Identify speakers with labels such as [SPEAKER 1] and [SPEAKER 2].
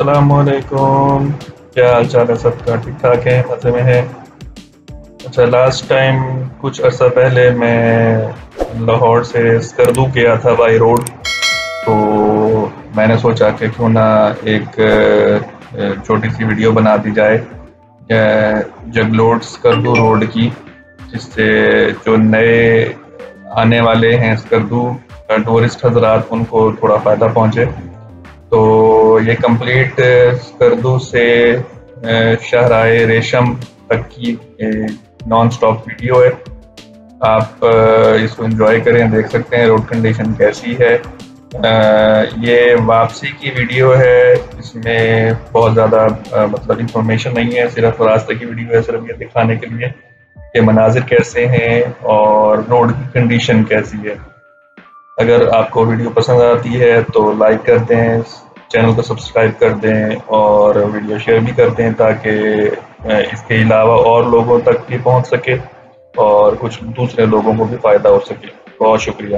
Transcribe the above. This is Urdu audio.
[SPEAKER 1] السلام علیکم کیا حال چال ہے سب کا؟ ٹھیک ٹھاک ہے مزے میں ہے اچھا لاسٹ ٹائم کچھ عرصہ پہلے میں لاہور سے اسکردو گیا تھا بائی روڈ تو میں نے سوچا کہ کیوں نہ ایک چھوٹی سی ویڈیو بنا دی جائے جگلوڈ اسکردو روڈ کی، جس سے جو نئے آنے والے ہیں اسکردو ٹورسٹ حضرات، ان کو تھوڑا فائدہ پہنچے۔ تو یہ کمپلیٹ اسکردو سے شہرائے ریشم تک کی نان سٹاپ ویڈیو ہے۔ آپ اس کو انجوائے کریں، دیکھ سکتے ہیں روڈ کنڈیشن کیسی ہے۔ یہ واپسی کی ویڈیو ہے۔ اس میں بہت زیادہ مطلب انفارمیشن نہیں ہے، صرف راستے کی ویڈیو ہے، صرف یہ دکھانے کے لیے کہ مناظر کیسے ہیں اور روڈ کی کنڈیشن کیسی ہے۔ اگر آپ کو ویڈیو پسند آتی ہے تو لائک کر دیں چینل کو سبسکرائب کر دیں اور ویڈیو شیئر بھی کر دیں تاکہ اس کے علاوہ اور لوگوں تک بھی پہنچ سکے اور کچھ دوسرے لوگوں کو بھی فائدہ ہو سکے۔ بہت شکریہ۔